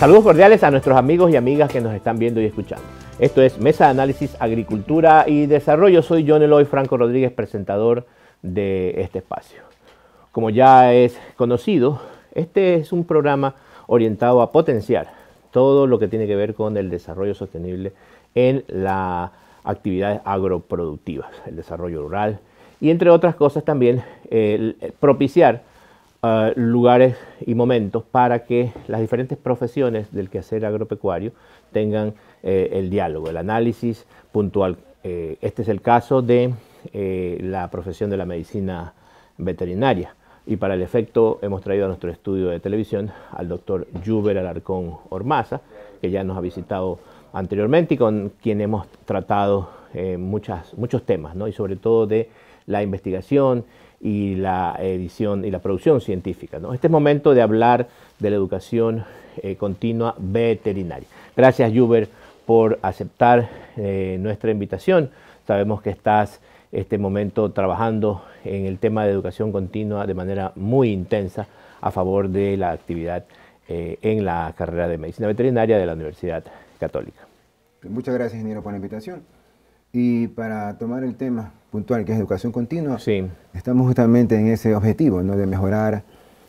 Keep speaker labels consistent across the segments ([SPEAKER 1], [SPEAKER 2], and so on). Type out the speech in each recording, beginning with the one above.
[SPEAKER 1] Saludos cordiales a nuestros amigos y amigas que nos están viendo y escuchando. Esto es Mesa de Análisis, Agricultura y Desarrollo. Soy John Eloy Franco Rodríguez, presentador de este espacio. Como ya es conocido, este es un programa orientado a potenciar todo lo que tiene que ver con el desarrollo sostenible en las actividades agroproductivas, el desarrollo rural y entre otras cosas también propiciar uh, lugares y momentos para que las diferentes profesiones del quehacer agropecuario tengan eh, el diálogo, el análisis puntual. Eh, este es el caso de eh, la profesión de la medicina veterinaria. Y para el efecto hemos traído a nuestro estudio de televisión al doctor Juber Alarcón Ormaza, que ya nos ha visitado anteriormente y con quien hemos tratado muchas, muchos temas, ¿no? y sobre todo de la investigación y la edición y la producción científica. Este es momento de hablar de la educación eh, continua veterinaria. Gracias, Juber, por aceptar eh, nuestra invitación. Sabemos que estás este momento trabajando en el tema de educación continua de manera muy intensa a favor de la actividad eh, en la carrera de medicina veterinaria de la Universidad Católica.
[SPEAKER 2] Muchas gracias, ingeniero, por la invitación. Y para tomar el tema puntual, que es educación continua, sí. estamos justamente en ese objetivo, ¿no? de mejorar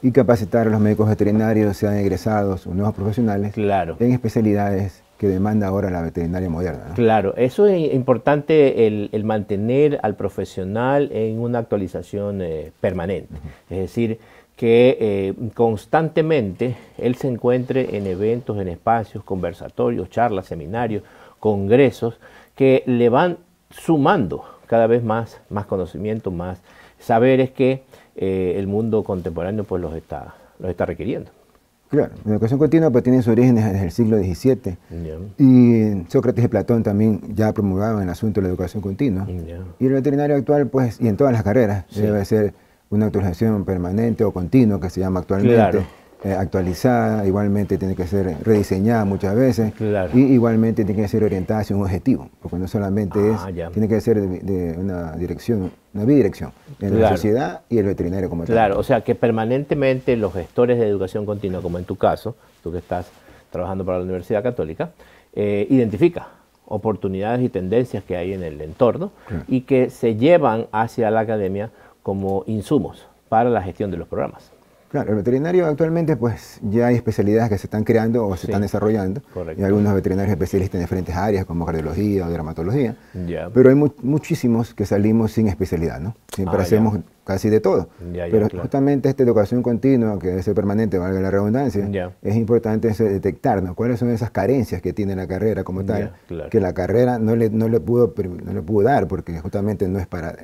[SPEAKER 2] y capacitar a los médicos veterinarios, sean egresados o nuevos profesionales, claro. en especialidades que demanda ahora la veterinaria moderna.
[SPEAKER 1] Claro, eso es importante, el, mantener al profesional en una actualización eh, permanente. Es decir, que eh, constantemente él se encuentre en eventos, en espacios, conversatorios, charlas, seminarios, congresos, que le van sumando cada vez más, más conocimiento, más saberes que eh, el mundo contemporáneo pues los está, los está requiriendo.
[SPEAKER 2] Claro, la educación continua pues, tiene sus orígenes desde el siglo XVII y Sócrates y Platón también ya promulgaban el asunto de la educación continua. Y el veterinario actual pues y en todas las carreras debe ser una actualización permanente o continua que se llama actualmente. Eh, actualizada, igualmente tiene que ser rediseñada muchas veces y igualmente tiene que ser orientada hacia un objetivo, porque no solamente ah, es, tiene que ser de, una dirección, una bidirección, en la sociedad y el veterinario como
[SPEAKER 1] tal. Claro, o sea que permanentemente los gestores de educación continua, como en tu caso, tú que estás trabajando para la Universidad Católica, eh, identifica oportunidades y tendencias que hay en el entorno y que se llevan hacia la academia como insumos para la gestión de los programas.
[SPEAKER 2] Claro, el veterinario actualmente pues ya hay especialidades que se están creando o se están desarrollando. Correcto. Y algunos veterinarios especialistas en diferentes áreas como cardiología o dermatología. Pero hay muchísimos que salimos sin especialidad, ¿no? Siempre ah, hacemos casi de todo. Pero justamente esta educación continua, que debe ser permanente, valga la redundancia, es importante detectar ¿no? cuáles son esas carencias que tiene la carrera como tal, que la carrera no le, no, le pudo, no le pudo dar porque justamente no es para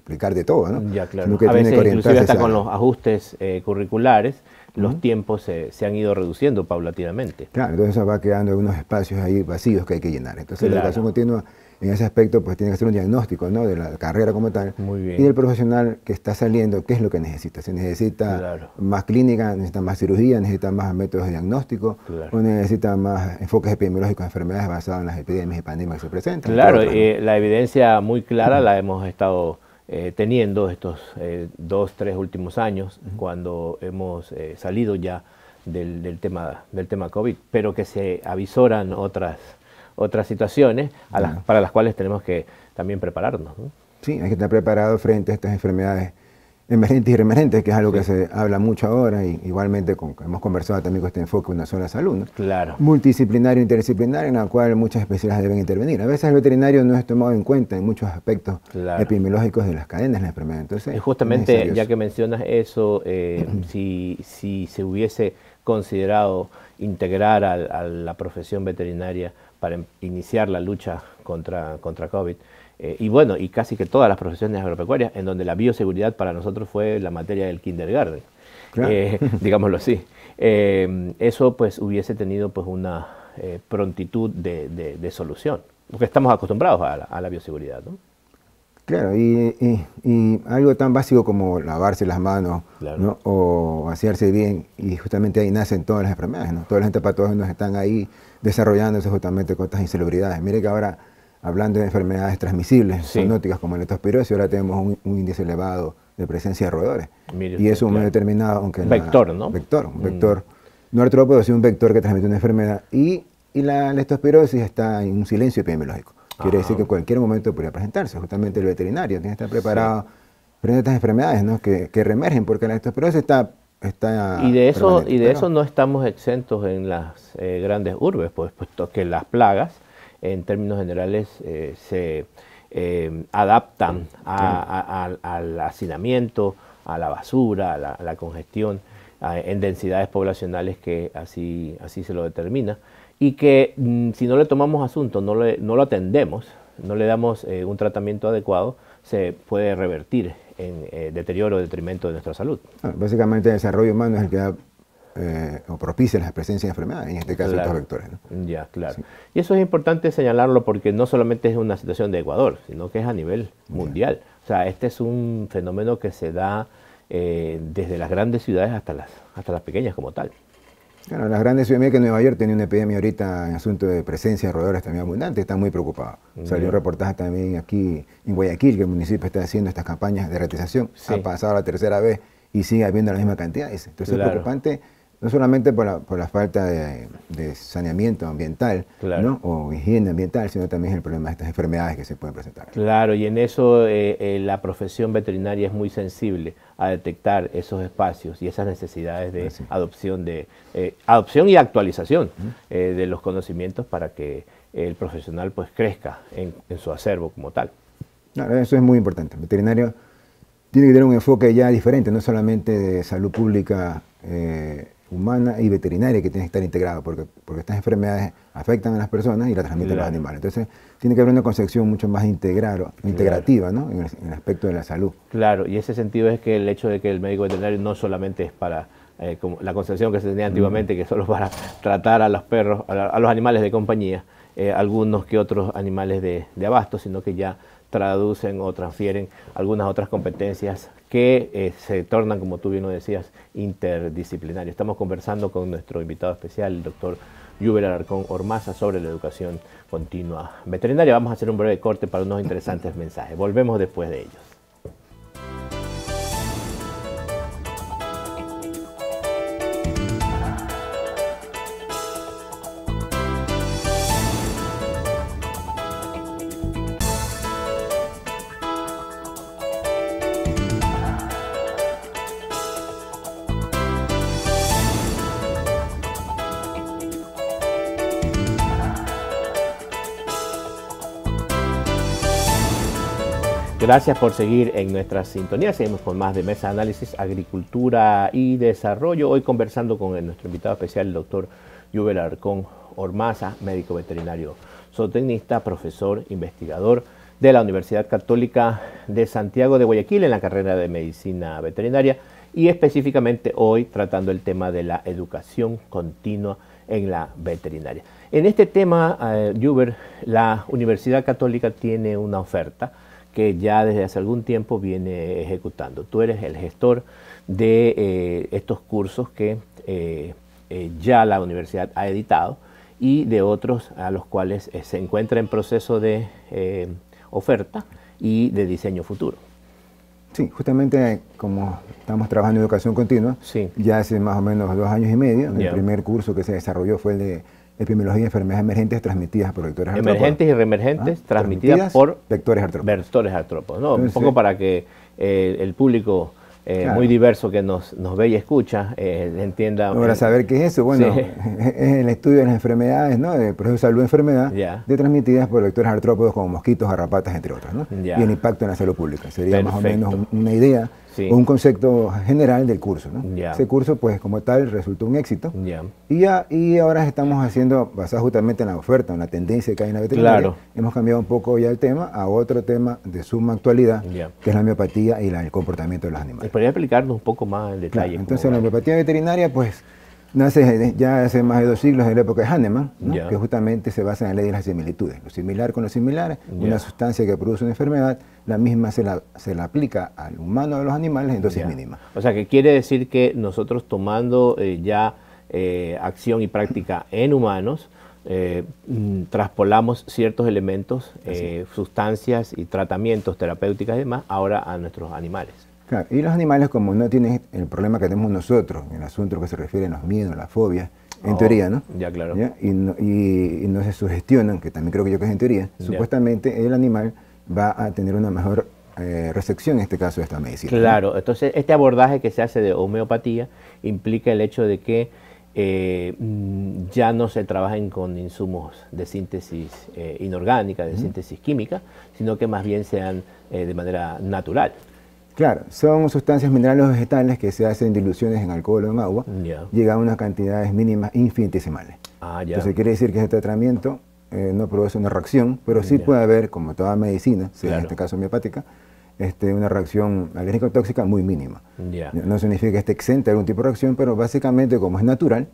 [SPEAKER 2] explicar de todo, ¿no?
[SPEAKER 1] Ya, claro. a veces, inclusive hasta con los ajustes eh, curriculares, los tiempos se, han ido reduciendo paulatinamente.
[SPEAKER 2] Claro, entonces va quedando algunos espacios ahí vacíos que hay que llenar. Entonces la educación continua en ese aspecto pues tiene que ser un diagnóstico ¿no? de la carrera como tal Muy bien. y del profesional que está saliendo, qué es lo que necesita. Se necesita más clínica, necesita más cirugía, necesita más métodos de diagnóstico o necesita más enfoques epidemiológicos de enfermedades basados en las epidemias y pandemias que se presentan.
[SPEAKER 1] Claro, eh, la evidencia muy clara la hemos estado eh, teniendo estos eh, dos, tres últimos años, cuando hemos eh, salido ya del, tema, del tema COVID, pero que se avisoran otras, otras situaciones para las cuales tenemos que también prepararnos.
[SPEAKER 2] Sí, hay que estar preparado frente a estas enfermedades emergentes y remergentes, que es algo que se habla mucho ahora, y igualmente con, hemos conversado también con este enfoque una sola salud,
[SPEAKER 1] Claro.
[SPEAKER 2] Multidisciplinario, interdisciplinario, en el cual muchas especialidades deben intervenir. A veces el veterinario no es tomado en cuenta en muchos aspectos epidemiológicos de las cadenas de la enfermedad. Entonces,
[SPEAKER 1] y justamente, ya que mencionas eso, eh, si, si se hubiese considerado integrar a, la profesión veterinaria para iniciar la lucha contra, contra COVID, eh, y bueno, y casi que todas las profesiones agropecuarias, en donde la bioseguridad para nosotros fue la materia del kindergarten, eh, digámoslo así. Eh, eso pues hubiese tenido pues una prontitud de, solución, porque estamos acostumbrados a la, bioseguridad, ¿no?
[SPEAKER 2] Claro, y, algo tan básico como lavarse las manos o asearse bien, y justamente ahí nacen todas las enfermedades, ¿no? Entes patógenos están ahí desarrollándose justamente con estas insalubridades. Mire que ahora hablando de enfermedades transmisibles, zoonóticas como la leptospirosis, ahora tenemos un, índice elevado de presencia de roedores. y eso un medio determinado, aunque...
[SPEAKER 1] Vector, ¿no?
[SPEAKER 2] Vector, un vector no artrópodo, sino un vector que transmite una enfermedad. Y, y la leptospirosis está en un silencio epidemiológico. Quiere decir que en cualquier momento podría presentarse. Justamente el veterinario tiene que estar preparado frente a estas enfermedades ¿no? que, que reemergen, porque la leptospirosis está
[SPEAKER 1] y de eso y de eso no estamos exentos en las eh, grandes urbes pues puesto que las plagas en términos generales eh, se eh, adaptan al hacinamiento a la basura a la, congestión en densidades poblacionales que así así se lo determina y que mm, si no le tomamos asunto no, no lo atendemos no le damos un tratamiento adecuado se puede revertir en eh, deterioro o detrimento de nuestra salud.
[SPEAKER 2] Ah, básicamente el desarrollo humano es el que da eh, o propicia la presencia de enfermedades, en este caso estos vectores.
[SPEAKER 1] Ya, claro. Y eso es importante señalarlo porque no solamente es una situación de Ecuador, sino que es a nivel mundial. O sea, este es un fenómeno que se da eh, desde las grandes ciudades hasta las, hasta las pequeñas como tal.
[SPEAKER 2] Claro, las grandes ciudades, que Nueva York tiene una epidemia ahorita en asunto de presencia de roedores también abundante, están muy preocupados. Salió un reportaje también aquí en Guayaquil, que el municipio está haciendo estas campañas de ratización. Ha pasado la tercera vez y sigue habiendo la misma cantidad. Entonces es preocupante no solamente por la, por la falta de, saneamiento ambiental o higiene ambiental, sino también el problema de estas enfermedades que se pueden presentar.
[SPEAKER 1] Claro, y en eso eh, eh, la profesión veterinaria es muy sensible a detectar esos espacios y esas necesidades de adopción, de, eh, adopción y actualización de los conocimientos para que el profesional pues crezca en, su acervo como tal.
[SPEAKER 2] Claro, eso es muy importante. El veterinario tiene que tener un enfoque ya diferente, no solamente de salud pública humana y veterinaria que tiene que estar integrado, porque, porque estas enfermedades afectan a las personas y las transmiten a los animales. Entonces, tiene que haber una concepción mucho más integral, integrativa ¿no? en, el, aspecto de la salud.
[SPEAKER 1] Claro, y ese sentido es que el hecho de que el médico veterinario no solamente es para eh, como la concepción que se tenía antiguamente, que solo para tratar a los perros, a, los animales de compañía, eh, algunos que otros animales de, de abasto, sino que ya traducen o transfieren algunas otras competencias que eh, se tornan, como tú bien lo decías, interdisciplinarias. Estamos conversando con nuestro invitado especial, el doctor Yuber Alarcón Ormaza, sobre la educación continua veterinaria. Vamos a hacer un breve corte para unos interesantes mensajes. Volvemos después de ellos. Gracias por seguir en nuestra sintonía. Seguimos con más de Mesa Análisis, Agricultura y Desarrollo. Hoy conversando con nuestro invitado especial, el doctor Yuvel Arcón Ormaza, médico veterinario zootecnista, profesor, investigador de la Universidad Católica de Santiago de Guayaquil en la carrera de Medicina Veterinaria y específicamente hoy tratando el tema de la educación continua en la veterinaria. En este tema, uh, la Universidad Católica tiene una oferta que ya desde hace algún tiempo viene ejecutando. Tú eres el gestor de eh, estos cursos que eh, eh, ya la universidad ha editado y de otros a los cuales se encuentra en proceso de oferta y de diseño futuro.
[SPEAKER 2] Sí, justamente como estamos trabajando en educación continua, ya hace más o menos dos años y medio, el primer curso que se desarrolló fue el de epidemiología de enfermedades emergentes transmitidas por vectores
[SPEAKER 1] artrópodos. Emergentes y reemergentes ah, transmitidas, por vectores artrópodos. Vectores artrópodos, ¿no? Un poco para que eh, el público eh, muy diverso que nos, nos ve y escucha eh, entienda.
[SPEAKER 2] Para saber qué es eso, bueno, es el estudio de las enfermedades, ¿no? De proceso de salud enfermedad, de transmitidas por vectores artrópodos como mosquitos, garrapatas, entre otros, ¿no? Y el impacto en la salud pública. Sería más o menos una idea un concepto general del curso. ¿no? Ese curso, pues como tal, resultó un éxito. Y, ya, y ahora estamos haciendo, basado justamente en la oferta, en la tendencia que hay en la veterinaria, hemos cambiado un poco ya el tema a otro tema de suma actualidad, que es la miopatía y el comportamiento de los animales.
[SPEAKER 1] ¿Podría explicarnos un poco más el detalle?
[SPEAKER 2] entonces, la miopatía veterinaria, pues nace ya hace más de dos siglos en la época de Hahnemann, que justamente se basa en la ley de las similitudes. Lo similar con lo similar, una sustancia que produce una enfermedad, la misma se la, se la aplica al humano a los animales en dosis mínima.
[SPEAKER 1] O sea, que quiere decir que nosotros tomando eh, ya eh, acción y práctica en humanos, eh, mm, traspolamos ciertos elementos, sustancias y tratamientos terapéuticos y demás ahora a nuestros animales.
[SPEAKER 2] Y los animales como no tienen el problema que tenemos nosotros, en el asunto que se refiere a los miedos, las fobias, en oh, teoría, ¿no?
[SPEAKER 1] Ya, claro.
[SPEAKER 2] Y, no, y, no se sugestionan, que también creo que yo que es en teoría, supuestamente el animal va a tener una mejor eh, recepción en este caso de esta medicina.
[SPEAKER 1] Claro, entonces este abordaje que se hace de homeopatía implica el hecho de que eh, mm, ya no se trabajen con insumos de síntesis eh, inorgánica, de síntesis química, sino que más bien sean de manera natural.
[SPEAKER 2] Claro, son sustancias minerales vegetales que se hacen diluciones en alcohol o en agua, llegan a unas cantidades mínimas infinitesimales. Ah, Entonces quiere decir que este tratamiento no produce una reacción, pero sí puede haber, como toda medicina, en este caso homeopática, este, una reacción alérgica tóxica muy mínima. No significa que esté exenta de algún tipo de reacción, pero básicamente como es natural,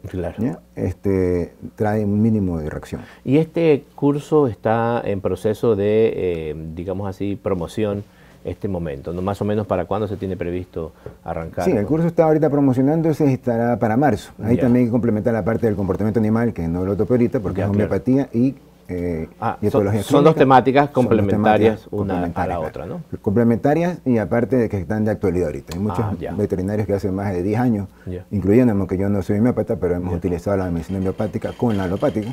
[SPEAKER 2] este, trae un mínimo de reacción.
[SPEAKER 1] Y este curso está en proceso de, eh, digamos así, promoción este momento, ¿no? Más o menos para cuándo se tiene previsto arrancar.
[SPEAKER 2] Sí, el curso está ahorita promocionándose estará para marzo. Ahí también hay que complementar la parte del comportamiento animal, que no lo topo ahorita, porque es homeopatía y
[SPEAKER 1] eh, ah, son, dos temáticas complementarias una a la otra, ¿no?
[SPEAKER 2] Complementarias y aparte de que están de actualidad ahorita. Hay muchos ah, veterinarios que hace más de 10 años, incluyendo que yo no soy homeópata, pero hemos utilizado la medicina homeopática con la alopática.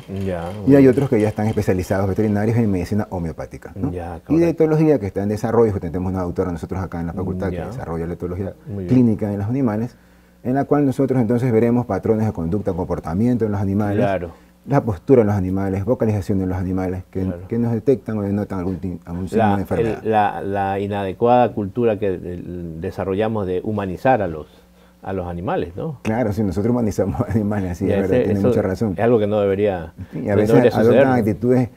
[SPEAKER 2] y hay otros que ya están especializados veterinarios en medicina homeopática. y de etología que está en desarrollo, tenemos una doctora nosotros acá en la facultad que desarrolla la etología clínica en los animales, en la cual nosotros entonces veremos patrones de conducta, comportamiento en los animales. Claro la postura en los animales, vocalización de los animales, que, que nos detectan o denotan algún, algún signo de enfermedad.
[SPEAKER 1] la, la, inadecuada cultura que desarrollamos de humanizar a los, a los animales, ¿no?
[SPEAKER 2] Claro, si nosotros humanizamos animales, así, es verdad, tiene mucha razón.
[SPEAKER 1] Es algo que no debería
[SPEAKER 2] Y a veces adoptan actitudes,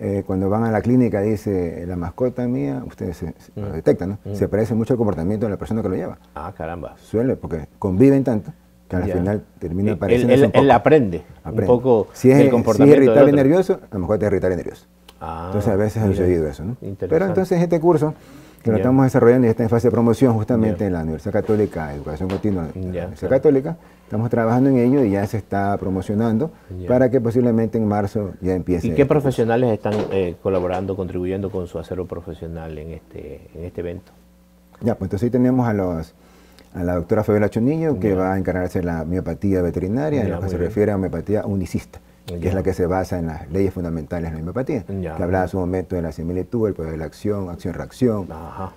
[SPEAKER 2] eh, cuando van a la clínica, dice, la mascota mía, ustedes se, lo mm. detectan, ¿no? Mm. Se parece mucho al comportamiento de la persona que lo lleva.
[SPEAKER 1] Ah, caramba.
[SPEAKER 2] Suele, porque conviven tanto que al final termina apareciendo.
[SPEAKER 1] Él, él, aprende, un poco
[SPEAKER 2] si es, el comportamiento. Si es irritable y nervioso, a lo mejor te irritable y nervioso. Ah, entonces a veces ha sucedido eso. ¿no? Pero entonces este curso que lo estamos desarrollando y está en fase de promoción justamente en la Universidad Católica, Educación Continua de la Universidad Católica, estamos trabajando en ello y ya se está promocionando para que posiblemente en marzo ya empiece.
[SPEAKER 1] ¿Y qué profesionales están eh, colaborando, contribuyendo con su acervo profesional en este, en este evento?
[SPEAKER 2] Ya, pues entonces ahí tenemos a los a la doctora Fabiola Chonillo, que va a encargarse de la miopatía veterinaria, en lo que se refiere a homeopatía unicista, que es la que se basa en las leyes fundamentales de la homeopatía, que hablaba en su momento de la similitud, el poder de la acción, acción-reacción,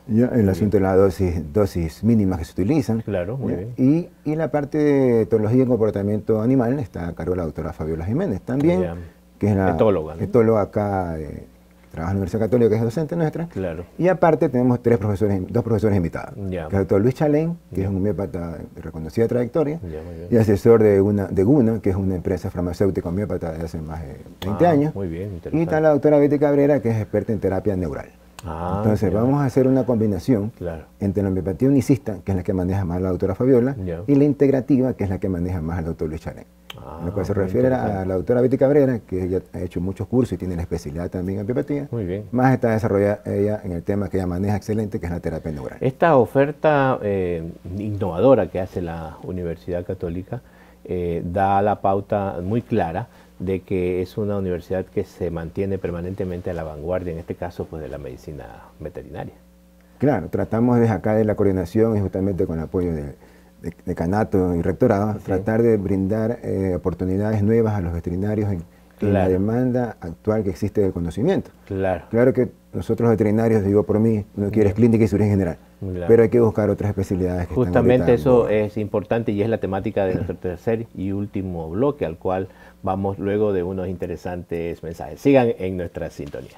[SPEAKER 2] el asunto de la dosis, dosis mínimas que se utilizan,
[SPEAKER 1] claro, muy bien.
[SPEAKER 2] Y, y, la parte de etología y comportamiento animal está a cargo de la doctora Fabiola Jiménez, también, que es la etóloga, etóloga acá trabaja en la Universidad Católica, que es docente nuestra.
[SPEAKER 1] Claro.
[SPEAKER 2] Y aparte tenemos tres profesores, dos profesores invitados. Que es el doctor Luis Chalén, que es un homeópata de reconocida trayectoria, y asesor de, una, de Guna, que es una empresa farmacéutica homeópata de hace más de 20 ah, años.
[SPEAKER 1] Muy bien,
[SPEAKER 2] Y está la doctora Betty Cabrera, que es experta en terapia neural. Ah, Entonces vamos a hacer una combinación entre la homeopatía unicista, que es la que maneja más la doctora Fabiola, y la integrativa, que es la que maneja más el doctor Luis Chalén. Ah, lo que se refiere a la doctora Betty Cabrera, que ella ha hecho muchos cursos y tiene la especialidad también en homeopatía,
[SPEAKER 1] Muy bien.
[SPEAKER 2] más está desarrollada ella en el tema que ella maneja excelente, que es la terapia neural.
[SPEAKER 1] Esta oferta eh, innovadora que hace la Universidad Católica eh, da la pauta muy clara de que es una universidad que se mantiene permanentemente a la vanguardia, en este caso pues de la medicina veterinaria.
[SPEAKER 2] Claro, tratamos desde acá de la coordinación y justamente con el apoyo de, de, Canato y Rectorado, tratar de brindar eh, oportunidades nuevas a los veterinarios en, la demanda actual que existe del conocimiento.
[SPEAKER 1] Claro.
[SPEAKER 2] Claro que nosotros veterinarios, digo por mí, no quieres clínica y cirugía general, pero hay que buscar otras especialidades.
[SPEAKER 1] Que Justamente eso es importante y es la temática de nuestro tercer y último bloque, al cual vamos luego de unos interesantes mensajes. Sigan en nuestra sintonía.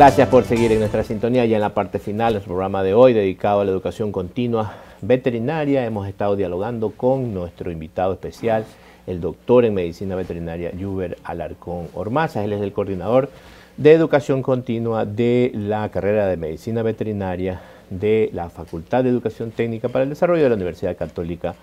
[SPEAKER 1] Gracias por seguir en nuestra sintonía y en la parte final del programa de hoy dedicado a la educación continua veterinaria. Hemos estado dialogando con nuestro invitado especial, el doctor en medicina veterinaria, Yuber Alarcón Ormaza. Él es el coordinador de educación continua de la carrera de medicina veterinaria de la Facultad de Educación Técnica para el Desarrollo de la Universidad Católica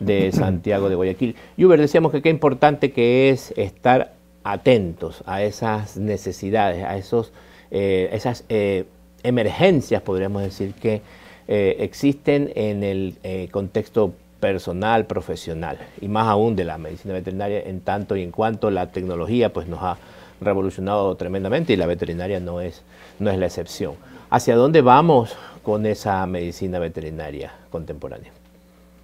[SPEAKER 1] de Santiago de Guayaquil. Yuber, decíamos que qué importante que es estar atentos a esas necesidades, a esos, eh, esas eh, emergencias, podríamos decir, que eh, existen en el contexto personal, profesional, y más aún de la medicina veterinaria, en tanto y en cuanto la tecnología pues, nos ha revolucionado tremendamente y la veterinaria no es, no es la excepción. ¿Hacia dónde vamos con esa medicina veterinaria contemporánea?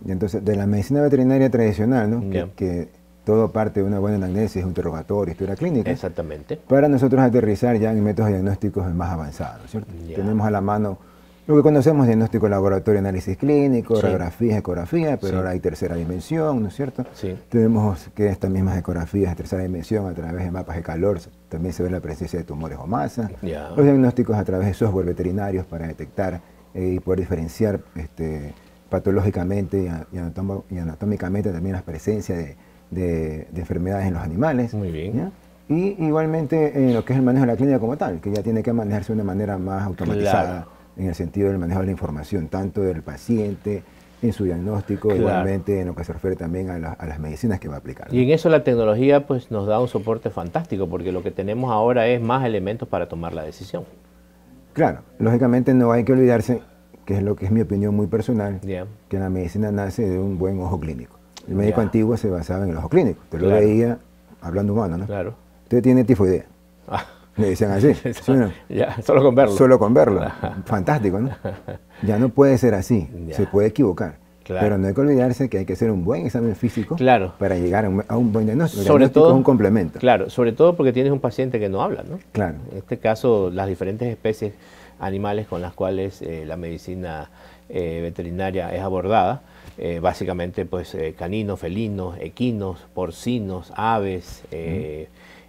[SPEAKER 2] Y entonces, de la medicina veterinaria tradicional, ¿no? Que, todo parte de una buena anamnesis, interrogatorio, historia clínica.
[SPEAKER 1] Exactamente.
[SPEAKER 2] Para nosotros aterrizar ya en métodos diagnósticos más avanzados, ¿cierto? Tenemos a la mano lo que conocemos, diagnóstico laboratorio, análisis clínico, radiografías, ecografía, pero ahora hay tercera dimensión, ¿no es cierto?
[SPEAKER 1] Sí.
[SPEAKER 2] Tenemos que estas mismas ecografías de tercera dimensión a través de mapas de calor, también se ve la presencia de tumores o masa. Los diagnósticos a través de software veterinarios para detectar eh, y poder diferenciar este, patológicamente y, anatómicamente también la presencia de, enfermedades en los animales.
[SPEAKER 1] Muy bien.
[SPEAKER 2] Y igualmente en lo que es el manejo de la clínica como tal, que ya tiene que manejarse de una manera más automatizada en el sentido del manejo de la información, tanto del paciente, en su diagnóstico, igualmente en lo que se refiere también a, las medicinas que va a aplicar.
[SPEAKER 1] Y en eso la tecnología pues nos da un soporte fantástico, porque lo que tenemos ahora es más elementos para tomar la decisión.
[SPEAKER 2] Claro, lógicamente no hay que olvidarse, que es lo que es mi opinión muy personal, que la medicina nace de un buen ojo clínico. El médico antiguo se basaba en el ojo clínico, usted lo veía hablando humano, ¿no?
[SPEAKER 1] Claro.
[SPEAKER 2] Usted tiene tifoidea. Ah. Me decían así.
[SPEAKER 1] solo con verlo.
[SPEAKER 2] Solo con verlo. Fantástico, ¿no? Ya no puede ser así. Se puede equivocar. Pero no hay que olvidarse que hay que hacer un buen examen físico para llegar a un, buen diagnóstico.
[SPEAKER 1] Sobre todo,
[SPEAKER 2] es un complemento.
[SPEAKER 1] Claro, sobre todo porque tienes un paciente que no habla, ¿no?
[SPEAKER 2] Claro.
[SPEAKER 1] En este caso, las diferentes especies animales con las cuales eh, la medicina eh, veterinaria es abordada, eh, básicamente pues caninos, felinos, equinos, porcinos, aves,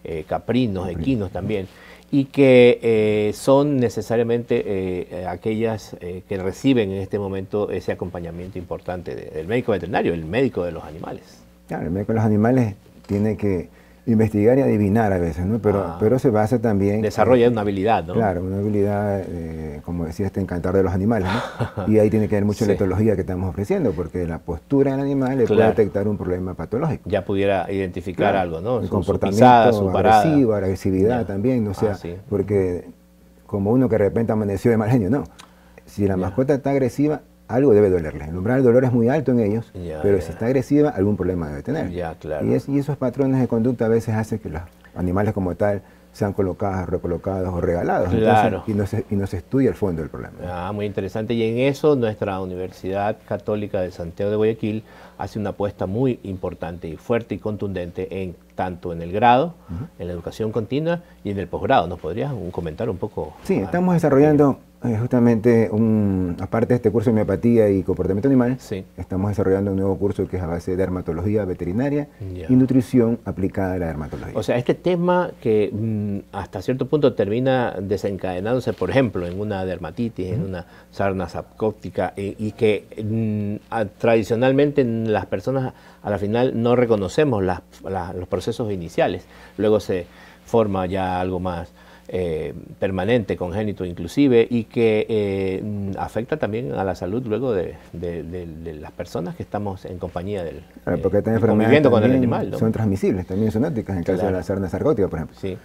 [SPEAKER 1] eh, caprinos, equinos también, y que eh, son necesariamente eh, aquellas que reciben en este momento ese acompañamiento importante del médico veterinario, el médico de los animales.
[SPEAKER 2] Claro, el médico de los animales tiene que investigar y adivinar a veces, ¿no? Pero, ah. pero se basa también...
[SPEAKER 1] Desarrolla una habilidad, ¿no?
[SPEAKER 2] Claro, una habilidad, eh, como decía este encantar de los animales, ¿no? y ahí tiene que ver mucho la etología que estamos ofreciendo, porque la postura del animal le puede detectar un problema patológico.
[SPEAKER 1] Ya pudiera identificar algo, ¿no?
[SPEAKER 2] El comportamiento su, agresivo, agresividad también, no sea, ah, porque como uno que de repente amaneció de mal genio, no. Si la mascota está agresiva, algo debe dolerle. El umbral del dolor es muy alto en ellos, pero si está agresiva, algún problema debe tener.
[SPEAKER 1] Ya, claro.
[SPEAKER 2] y, esos patrones de conducta a veces hacen que los animales como tal sean colocados, recolocados o regalados.
[SPEAKER 1] Claro.
[SPEAKER 2] y, no se, y no se estudia el fondo del problema.
[SPEAKER 1] Ah, muy interesante. Y en eso nuestra Universidad Católica de Santiago de Guayaquil hace una apuesta muy importante y fuerte y contundente en tanto en el grado, en la educación continua y en el posgrado. ¿Nos podrías comentar un poco?
[SPEAKER 2] Sí, estamos desarrollando eh, justamente, un, aparte de este curso de homeopatía y comportamiento animal, estamos desarrollando un nuevo curso que es a base de dermatología veterinaria y nutrición aplicada a la dermatología.
[SPEAKER 1] O sea, este tema que mm, hasta cierto punto termina desencadenándose, por ejemplo, en una dermatitis, en una sarna sapcóptica, eh, y que mm, tradicionalmente las personas a la final no reconocemos los procesos iniciales, luego se forma ya algo más eh, permanente, congénito inclusive, y que eh, afecta también a la salud luego de, las personas que estamos en compañía del
[SPEAKER 2] claro, porque eh, conviviendo con el animal. Son transmisibles, también sonóticas, en el caso de la sarna sarcótica, por ejemplo.
[SPEAKER 1] Sí.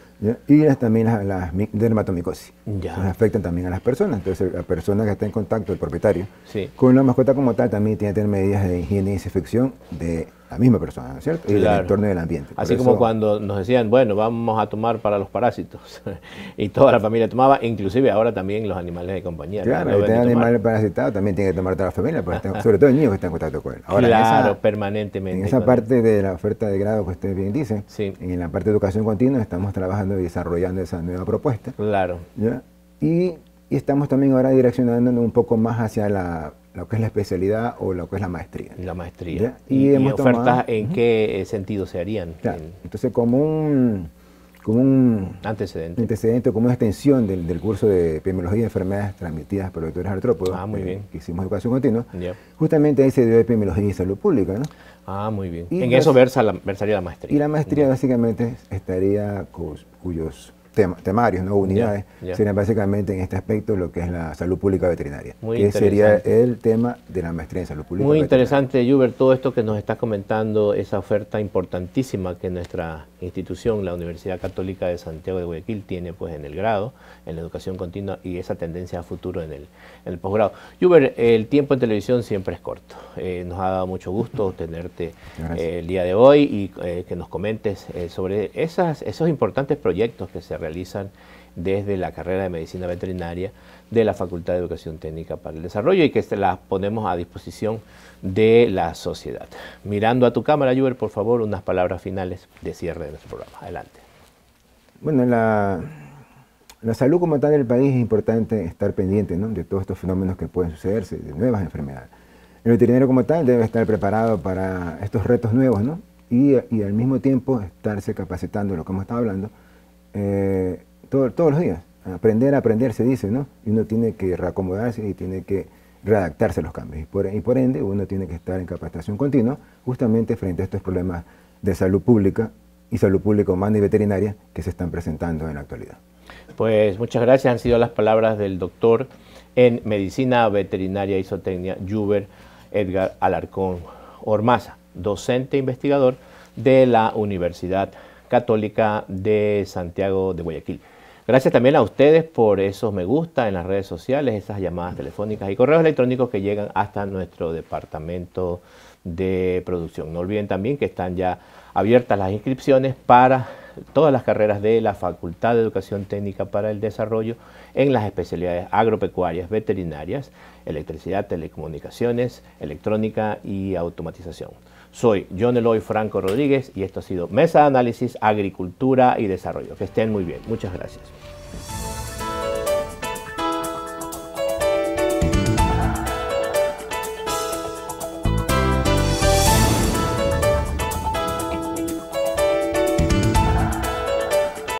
[SPEAKER 2] Y también las, dermatomicosis. Ya. afectan también a las personas. Entonces, la persona que está en contacto, el propietario, con la mascota como tal, también tiene que tener medidas de higiene y desinfección de la misma persona, ¿cierto? Y el entorno del ambiente.
[SPEAKER 1] Así como cuando nos decían, bueno, vamos a tomar para los parásitos, y toda la familia tomaba, inclusive ahora también los animales de compañía.
[SPEAKER 2] Claro, si animales parasitados también tiene que tomar toda la familia, sobre todo el niño que está en contacto con él.
[SPEAKER 1] Ahora, claro, permanentemente.
[SPEAKER 2] En esa parte de la oferta de grado que usted bien dice, en la parte de educación continua estamos trabajando y desarrollando esa nueva propuesta.
[SPEAKER 1] Claro.
[SPEAKER 2] Y, y estamos también ahora direccionándonos un poco más hacia la lo que es la especialidad o lo que es la maestría.
[SPEAKER 1] La maestría. ¿Y, ofertas en qué sentido se harían?
[SPEAKER 2] Entonces, como un, como un antecedente, antecedente como una extensión del, curso de epidemiología de enfermedades transmitidas por vectores artrópodos
[SPEAKER 1] ah, muy bien.
[SPEAKER 2] que hicimos educación continua. Justamente ahí se dio epidemiología y salud pública. ¿no?
[SPEAKER 1] Ah, muy bien. en eso versa la, versaría la maestría.
[SPEAKER 2] Y la maestría básicamente estaría cuyos temarios, ¿no? unidades, serían básicamente en este aspecto lo que es la salud pública veterinaria, Muy que sería el tema de la maestría en salud pública
[SPEAKER 1] Muy interesante, Juber, todo esto que nos estás comentando, esa oferta importantísima que nuestra institución, la Universidad Católica de Santiago de Guayaquil, tiene pues en el grado, en la educación continua y esa tendencia a futuro en el, en el posgrado. Juber, el tiempo en televisión siempre es corto. Eh, nos ha dado mucho gusto tenerte eh, el día de hoy y eh, que nos comentes sobre esas, esos importantes proyectos que se realizan realizan desde la carrera de medicina veterinaria de la Facultad de Educación Técnica para el Desarrollo y que las ponemos a disposición de la sociedad. Mirando a tu cámara, Juber, por favor, unas palabras finales de cierre de nuestro programa. Adelante.
[SPEAKER 2] Bueno, la, la salud como tal del país es importante estar pendiente de todos estos fenómenos que pueden sucederse, de nuevas enfermedades. El veterinario como tal debe estar preparado para estos retos nuevos ¿no? y, y al mismo tiempo estarse capacitando, lo que hemos estado hablando, eh, todos los días. Aprender a aprender se dice, ¿no? Y uno tiene que reacomodarse y tiene que readaptarse a los cambios. Y por, ende uno tiene que estar en capacitación continua justamente frente a estos problemas de salud pública y salud pública humana y veterinaria que se están presentando en la actualidad.
[SPEAKER 1] Pues muchas gracias, han sido las palabras del doctor en Medicina Veterinaria y Zootecnia, Juber Edgar Alarcón Ormaza, docente investigador de la Universidad Católica de Santiago de Guayaquil. Gracias también a ustedes por esos me gusta en las redes sociales, esas llamadas telefónicas y correos electrónicos que llegan hasta nuestro departamento de producción. No olviden también que están ya abiertas las inscripciones para todas las carreras de la Facultad de Educación Técnica para el Desarrollo en las especialidades agropecuarias, veterinarias, electricidad, telecomunicaciones, electrónica y automatización. Soy John Eloy Franco Rodríguez y esto ha sido Mesa de Análisis, Agricultura y Desarrollo. Que estén muy bien. Muchas gracias.